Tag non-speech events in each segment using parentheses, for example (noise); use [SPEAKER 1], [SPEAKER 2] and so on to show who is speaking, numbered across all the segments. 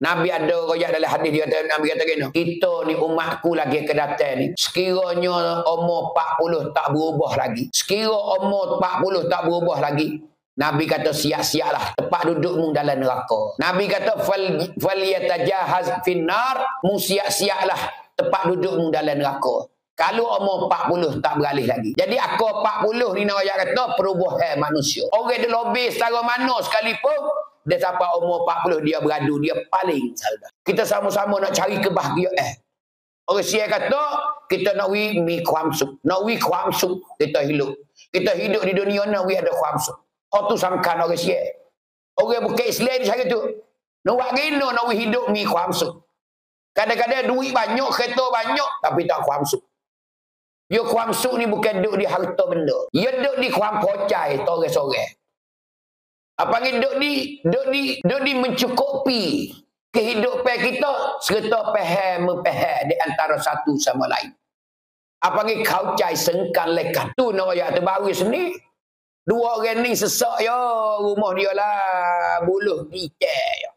[SPEAKER 1] Nabi ada royak dalam hadis dia kata Nabi kata gini, kita ni umatku lagi ke datang ni. Sekiranya umur 40 tak berubah lagi. Sekira umur 40 tak berubah lagi. Nabi kata siap-siaplah tempat dudukmu dalam neraka. Nabi kata fal fal yatajahaz finnar mu siap-siaplah tempat dudukmu dalam neraka. Kalau umur 40 tak beralih lagi. Jadi aku 40 ni nak kata perubahan manusia. Orang dia lebih secara mana sekalipun dia sampai umur 40 dia beradu dia paling salda. Kita sama-sama nak cari kebahagiaan. Eh. Orang sia kata kita nak wi mi kuamsuk. Nak wi kuamsuk kita hidup. Kita hidup di dunia nak wi ada kuamsuk. Kau tu sangkan orang sia. Orang bukan Islam dia tu. Nak buat gino nak wi hidup mi kuamsuk. Kadang-kadang duit banyak, kereta banyak tapi tak kuamsuk. Yo kuamsuk ni bukan duduk di harta benda. Yo duduk di kuam pocai tore-sore. Apa ni duk di duk di duk di mencukupi kehidupan kita serta paham mempaham di antara satu sama lain. Apa ni kau cai sengkan lekat tu nak ayat terbaru sini. Dua orang ni sesak ya rumah dia lah buluh dicek ya.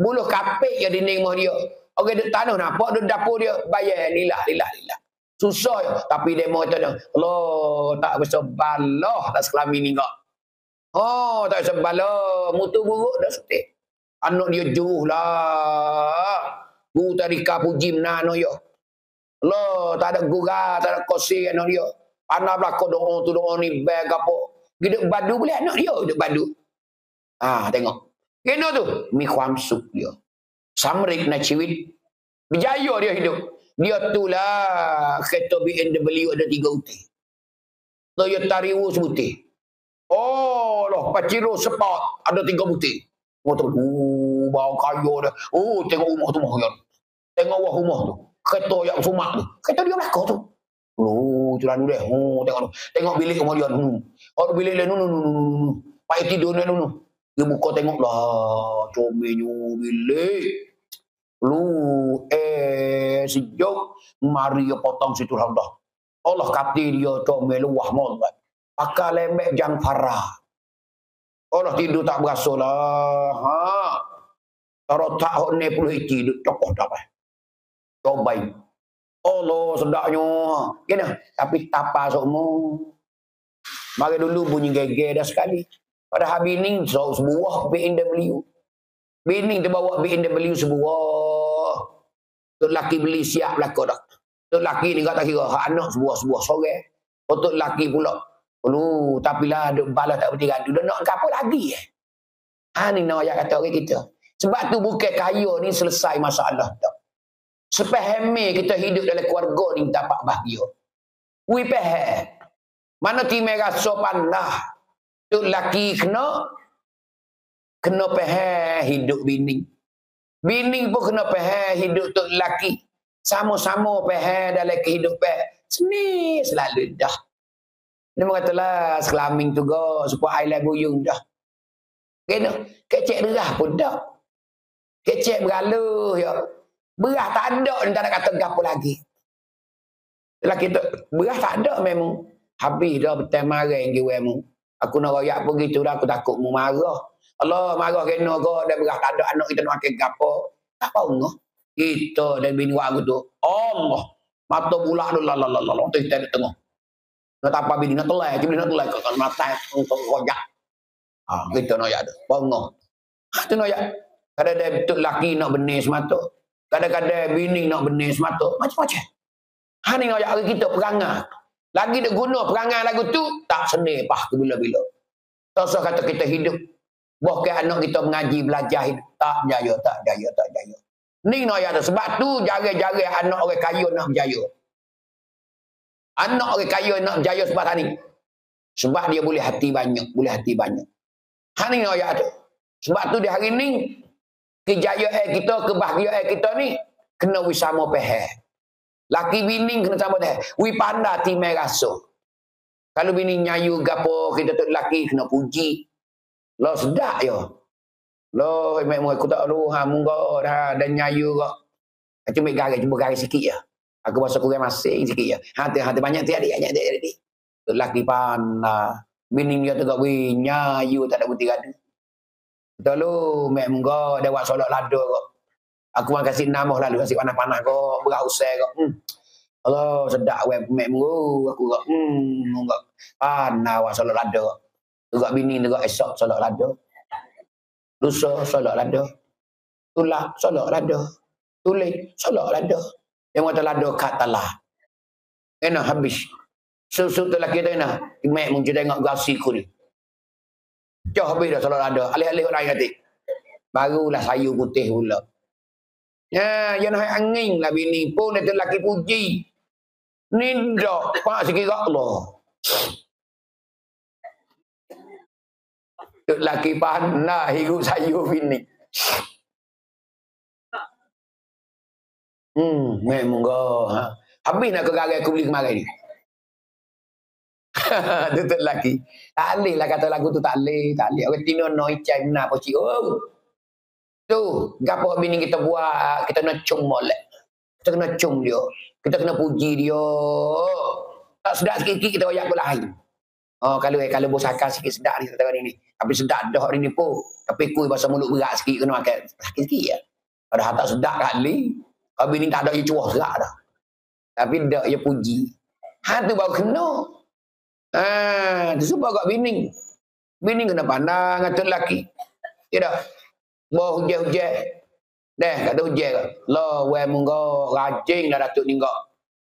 [SPEAKER 1] Buluh kapek ya dinding rumah dia. Orang duk tanah nampak duk dapur dia bayar lilah lilah lilah. Susah ya. Tapi dia mau tanya, Allah tak besar balah tak selami ni kok. Oh, tak sebala. Mutu buruk dah setik. Anak dia jauh lah. Guru tarika puji menano ya. Allah, tak ada gura, tak ada kosi anak dia. Anak belakang doa tu doa ni bag apa. Hidup badu boleh anak dia hidup badu. Ah, tengok. Kena tu, mi kuam suk dia. Samrik na ciwit. Berjaya dia hidup. Dia tu lah kereta BMW ada tiga uti. Toyota Riwo sebutir. Oh loh, paciro sepat ada tiga butir. Oh tu, oh, bau kayu dah. Oh, tengok rumah tu mahal. Tengok wah rumah tu. Kereta yang sumak tu. Kereta dia belakang tu. Oh, tu lalu deh. Oh, tengok tu. Tengok bilik rumah dia. Hmm. Oh, bilik dia. Nu, nu, nu, nu, nu. Payah tidur ni, nu, nu. Dia buka tengok lah. Comelnya bilik. Lu, eh, sejauh. Mari dia potong situ lah. Allah kata dia comel luah mahu pakai lembek jang farah. Allah tidur tak berasa lah. Ha. Kalau tak hok ni puluh iti duk tokoh dah apa. Coba Allah sedaknya. Kena. Tapi tapa semua. Mari dulu bunyi geger dah sekali. Pada hari ni so, sebuah BMW. Bini terbawa BMW sebuah. Tok laki beli siap belakang dah. Tok laki ni kata kira anak sebuah-sebuah sore. Tok laki pula Lu tapi lah duk balas tak berhenti gaduh. Dah nak apa lagi eh? Ha ni nak ayat kata orang kita. Sebab tu bukan kaya ni selesai masalah tak. Sepahami kita hidup dalam keluarga ni dapat bahagia. Wi peh. Mana timai rasa pandah. Tu laki kena kena peh hidup bini. Bini pun kena peh hidup tu laki. Sama-sama peh dalam kehidupan. Seni selalu dah. Dia mengatalah selaming tu go supaya air guyung dah. Kena kecek derah pun dah. Kecek beralu ya. Berah tak ada ni tak nak kata apa lagi. Lelaki tu berah tak ada memang. Habis dah betul marah yang mu. Aku nak royak begitu dah aku takut mu marah. Allah marah kena go dan berah tak ada anak kita nak makan gapo. Tak apa ngah. Kita dan bini aku tu. Allah. Mata bulak tu la la la la. Nak apa bini nak telai, cuma nak telai kan mata untuk rojak. Ah, kita nak ada. Bangga. Ha, tu nak ya. Kadang-kadang betul laki nak benih semata. Kadang-kadang bini nak benih semata. Macam-macam. Ha ni nak hari kita perangai. Lagi nak guna perangai lagu tu, tak seni pah ke bila-bila. Tak usah kata kita hidup. Bahkan anak kita mengaji, belajar hidup. Tak jaya, tak jaya, tak jaya. Ni nak ya Sebab tu jarang-jarang anak orang kaya nak berjaya. Anak orang kaya nak berjaya sebab tadi. Sebab dia boleh hati banyak. Boleh hati banyak. Hari ni ayat tu. Sebab tu di hari ni. Kejayaan kita, kebahagiaan kita ni. Kena wisama pehe. Laki bini kena sama pehe. Wi panda timai rasa. Kalau bini nyayu gapo kita tu laki kena puji. Lo sedak ya. Lo mek mu aku tak lu ha munggo dah dan nyayu kok. Cuma garis, cuma garis sikit ya. Aku rasa kurang masing sikit ya. Hati-hati banyak tiada banyak tiada tadi. Tu laki panah. Bini dia tu wi nyayu tak ada bukti gaduh. Betul lu, mek munggo dia buat solat lado kok. Aku mau kasih nama lalu kasih panas-panas kok, berausai kok. Hmm. Allah sedap web mek munggo aku kok. Hmm, munggo. Panas buat solat lado kok. Juga bini juga esok solat lado. Lusa solat lado. Tulak solat lado. Tulis solat lado. Yang mata lado kat talah. Enak habis. Susu tu lelaki tu enak. Mek mungkin tengok gasi ku ni. Jauh habis dah solat ada. Alih-alih orang kata. Barulah sayu putih pula. Ya, yang nak angin lah bini pun dia lelaki puji. Ni dah pak sikit Allah. Lelaki pandai hidup sayu bini. Hmm, memang Ha. Habis nak ke garai aku beli kemarin (laughs) ni. Tutup lagi. Tak boleh lah kata lagu tu tak boleh. Tak boleh. Orang tino no icai benar po cik. Oh. Tu. Gapo bini kita buat. Kita nak cung molek. Kita kena cung dia. Kita kena puji dia. Tak sedap sikit-sikit kita royak pula lain. Oh, kalau eh, kalau bosakan sikit sedap ni tengok ni. Tapi sedap dah hari ni pun. Tapi kuih bahasa mulut berat sikit kena makan. Sikit-sikit ya. Padahal tak sedap kali. Kalau bini tak ada, ia cuah serak dah. Tapi dak ia puji. Ha tu baru kena. Ah, tu sebab kat bini. Bini kena pandang ngatur lelaki. Tidak. Bawa hujan-hujan. Dah, kata hujan ke. Lah, weh munggo rajin dah datuk ni kok.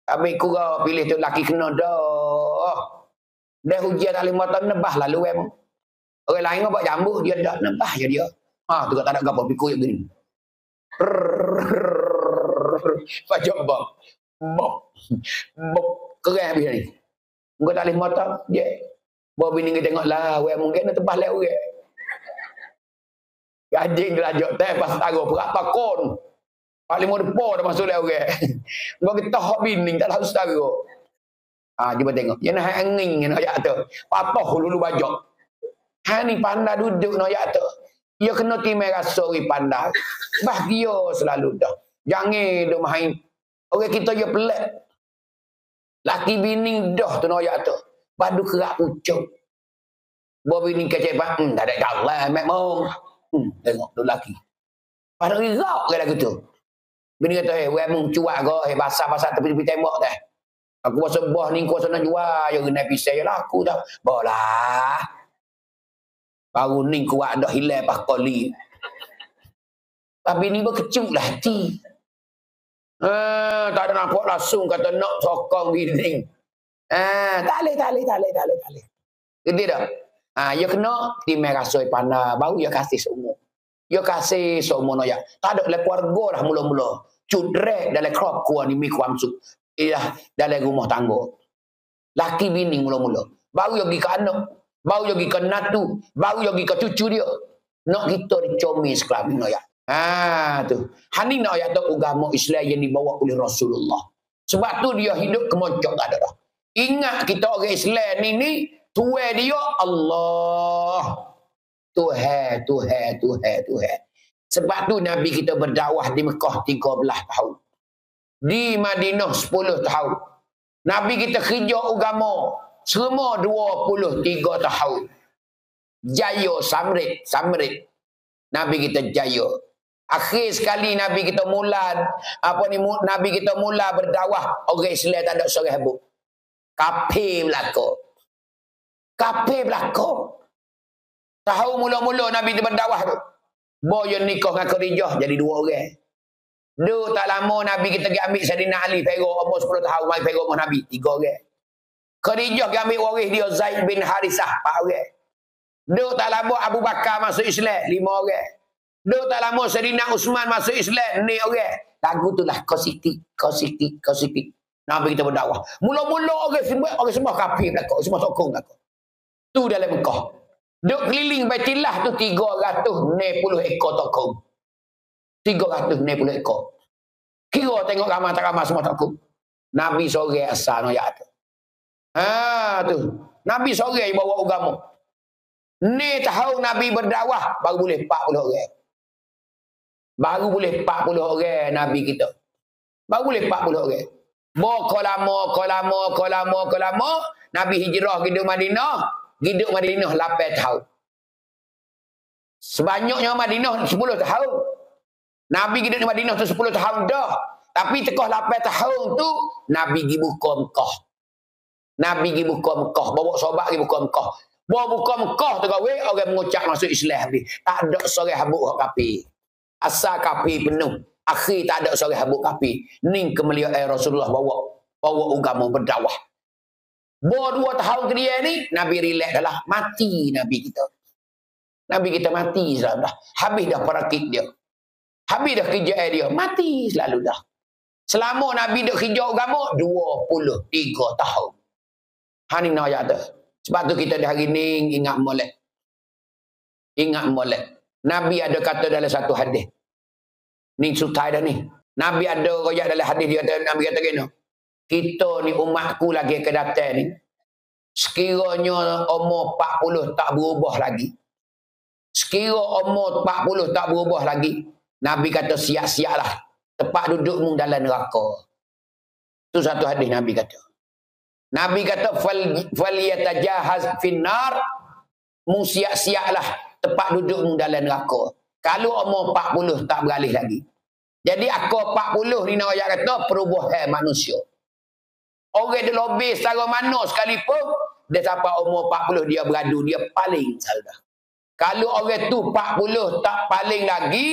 [SPEAKER 1] Tapi kura pilih tu lelaki kena dah. Dah hujan tak lima tahun nebah lalu weh. Orang lain buat jambu, dia dah nebah je dia. Ha, tu tak ada apa pikul yang gini. (laughs) Macam bang. Bok. Bok. Keren habis ni. Engkau tak boleh mata dia. Bawa bini kita tengok lah. Weh mungkin nak tebas lewat orang. Gajing gelajak teh pas taruh berapa kon. Paling mau depo dah masuk orang. Engkau (laughs) kita hak bini tak tahu. Ah, ha, cuba tengok. Yang nak angin yang nak ayat tu. Patoh lulu bajak. Ha ni panda duduk nak tu. Ia kena timai rasa ri panda. Bahagia selalu dah. Jangan duk main. Orang kita dia pelik. Laki bini dah tu noyak tu. Padu kerak pucuk. Bawa bini kecek pak. Hmm, tak ada jalan. Mek mau. Hmm, tengok tu laki. Pada rirak ke lagu tu. Bini kata, eh, weh mung cuak kau. Eh, basah-basah tepi-tepi tembok dah. Aku rasa buah ni kuasa nak jual. Ya kena pisau ya laku dah. Bolah. Baru ni kuat dah hilang pas koli. Tapi ni berkecuk lah hati. Eh, tak ada nampak langsung kata nak sokong bini. Eh, tak boleh, tak boleh, tak boleh, tak boleh, tak boleh. Jadi dah. Ah, ya kena timai rasoi pandai baru ya kasih semua. Ya kasih semua ya. Tak ada le keluarga lah mula-mula. Cudrek dalam crop kuah ni mi kuamsuk. Iya, dalam rumah tangga. Laki bini mula-mula. Baru yogi ke anak. Baru yogi ke natu. Baru yogi ke cucu dia. Nak kita dicomi sekelah ya. Ha tu. Hani nak ayat agama Islam yang dibawa oleh Rasulullah. Sebab tu dia hidup kemocok ada dah. Ingat kita orang Islam ni ni tuai dia Allah. Tuhan, Tuhan, Tuhan, Tuhan. Sebab tu Nabi kita berdakwah di Mekah 13 tahun. Di Madinah 10 tahun. Nabi kita kerja agama semua 23 tahun. Jaya samrit, samrit. Nabi kita jaya. Akhir sekali Nabi kita mula apa ni Nabi kita mula berdakwah orang Islam tak ada seorang habuk. Kafir belaka. Kafir belaka. Tahu mula-mula Nabi dia berdakwah tu. Boyo nikah dengan Khadijah jadi dua orang. Dua tak lama Nabi kita pergi ambil Sayyidina Ali Fero umur 10 tahun mai Fero umur Nabi tiga orang. Khadijah pergi ambil waris dia Zaid bin Harisah empat orang. Dua tak lama Abu Bakar masuk Islam lima orang. Dua tak lama Sayyidina Usman masuk Islam. Ni orang. Lagu tu lah. Sikit. Kau sikit. Nabi kita berdakwah. Mula-mula orang semua orang semua kafir belakang. Semua sokong belakang. Tu dalam Mekah. Duk keliling Baitillah tu 360 ekor tokong. 360 ekor. Kira tengok ramah tak ramah semua tokong. Nabi sore asal no ya tu. Ha tu. Nabi sore bawa agama. Ni tahu Nabi berdakwah baru boleh 40 orang. Baru boleh 40 orang Nabi kita. Baru boleh 40 orang. Moko lama, ko lama, ko lama, ko lama. Nabi hijrah hidup Madinah. Hidup Madinah 8 tahun. Sebanyaknya Madinah 10 tahun. Nabi hidup di Madinah tu 10 tahun dah. Tapi tekah 8 tahun tu Nabi pergi buka Mekah. Nabi pergi buka Mekah. Bawa sahabat pergi buka Mekah. Bawa buka Mekah tu kau orang mengucap masuk Islam ni. Tak ada seorang habuk kapi. Asal kapi penuh. Akhir tak ada seorang habuk kapi. Ni kemuliaan Rasulullah bawa. Bawa agama berdakwah. Bawa dua tahun ke dia ni, Nabi relax dah Mati Nabi kita. Nabi kita mati selalu dah. Habis dah perakit dia. Habis dah kerja dia. Mati selalu dah. Selama Nabi dah kerja agama, 23 tahun. Hani nak ayat tu. Sebab tu kita dah hari ni ingat molek. Ingat molek. Nabi ada kata dalam satu hadis. Ni sutai dah ni. Nabi ada royak dalam hadis dia kata Nabi kata gini. Kita ni umatku lagi ke datang ni. Sekiranya umur 40 tak berubah lagi. Sekira umur 40 tak berubah lagi. Nabi kata siap-siaplah. Tempat dudukmu dalam neraka. Itu satu hadis Nabi kata. Nabi kata fal yatajahaz finnar mu siap-siaplah tempat dudukmu dalam neraka. Kalau umur 40 tak beralih lagi. Jadi aku 40 ni nak kata perubahan manusia. Orang dia lebih secara mana sekalipun dia sampai umur 40 dia beradu dia paling salah. Kalau orang tu 40 tak paling lagi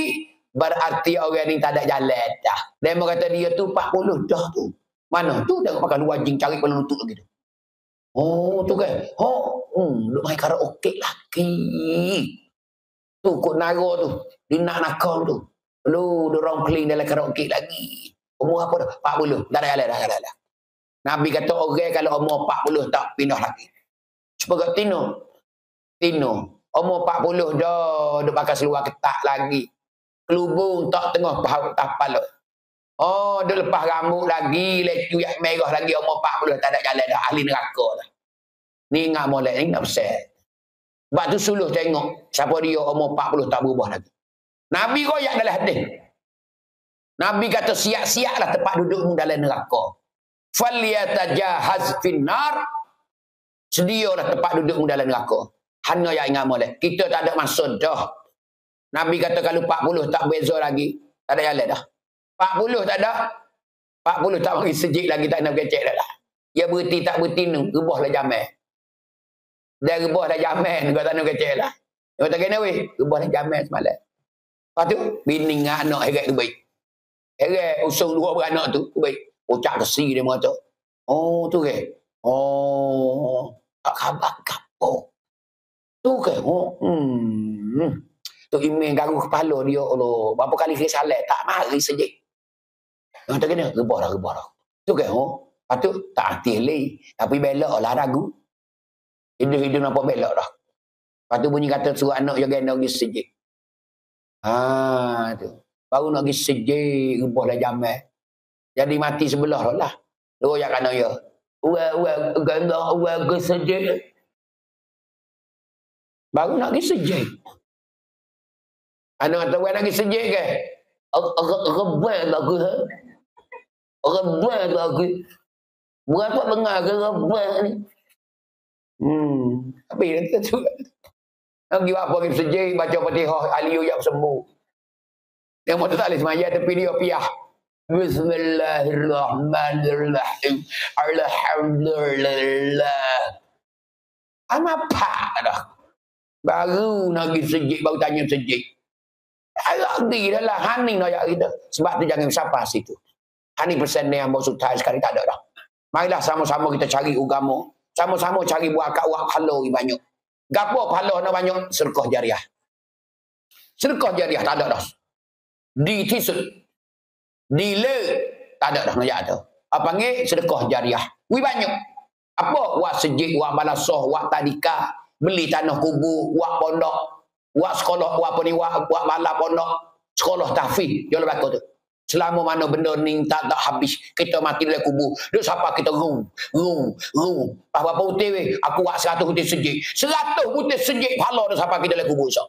[SPEAKER 1] berarti orang ni tak ada jalan dah. Dia kata dia tu 40 dah tu. Mana tu dia pakai luar jing cari kepala lutut lagi tu. Oh tu kan. Oh, hmm, lu main karaoke lagi. Tu kok naro tu. Dia nak nakal tu. Lu dorong clean dalam karaoke lagi. Umur apa dah? 40. Dah dah dah dah dah. dah. Nabi kata orang kalau umur 40 tak pindah lagi. Cuba kat Tino. Tino. Umur 40 dah. Dia pakai seluar ketak lagi. Kelubung tak tengah pahat tak kepala. Oh, dia lepas rambut lagi, lecu yang merah lagi, umur 40 tak ada jalan dah, ahli neraka dah. Ni ingat molek ni, nak besar. Sebab tu suluh tengok, siapa dia umur 40 tak berubah lagi. Nabi royak dalam hadis. Nabi kata siap-siaplah tempat dudukmu dalam neraka. Falyatajahaz finnar. Sedialah tempat dudukmu dalam neraka. Hanya yang ingat molek. Kita tak ada maksud dah. Nabi kata kalau 40 tak beza lagi, tak ada jalan dah. 40 tak ada. 40 tak bagi sejik lagi tak nak kecek dah lah. Ya berhenti tak berhenti ni, rebah lah jamai. Dia rebah jamai ni, kau tak nak kecek lah. Kau tak kena weh, rebah lah jamai semalam. Lepas tu, bini dengan anak heret tu baik. Heret usung dua beranak tu, tu baik. Ucap kesi dia mengata. Oh, tu ke? Oh, tak khabar kapo. Tu ke? Oh, hmm. Tu email garu kepala dia, Allah. Berapa kali dia salah, tak mari sejik. Yang tak kena, rebah dah, rebah dah. Tu kan, oh. Lepas tu, tak hati lagi. Tapi belok lah ragu. Hidup-hidup nampak belok dah. Lepas tu bunyi kata suruh anak yang kena pergi sejik. Ha, tu. Baru nak pergi sejik, rebah dah jamai. Jadi mati sebelah lah. Lu yang kena ya. Uwa, uwa, kena, uwa, ke sejik. Baru nak pergi sejik. Anak kata, uwa nak pergi sejik ke? Rebah bagus. Rebah lagi. Berapa dengar ke rebah ni? Hmm. Tapi dia tu. Lagi apa pergi sejai baca Fatihah aliyu yang sembuh. Yang mau tak boleh semaya tapi dia piah. Bismillahirrahmanirrahim. Alhamdulillah. Apa dah? Baru nak pergi sejik, baru tanya sejik. Lagi dah lah, haning nak kita. Sebab tu jangan siapa situ. Hani persen ni yang maksud tak sekali tak ada dah. Marilah sama-sama kita cari agama. Sama-sama cari buat kat wak pahala banyak. Gapo pahala nak banyak? Sedekah jariah. Sedekah jariah tak ada dah. Di tisut. Di le. Tak ada dah ngajak tu. Apa panggil? Sedekah jariah. Wi banyak. Apa? Wak sejik, wak balasoh, wak tadika. Beli tanah kubu, wak pondok. Wak sekolah, wak apa ni, wak, wak bala pondok. Sekolah tahfiz. Dia lebih tu. Selama mana benda ni tak tak habis, kita mati dalam kubur. Dia siapa kita rum, rum, rum. Apa apa putih weh? Aku buat seratus putih sejik. Seratus putih sejik pahala dia siapa kita dalam kubur so.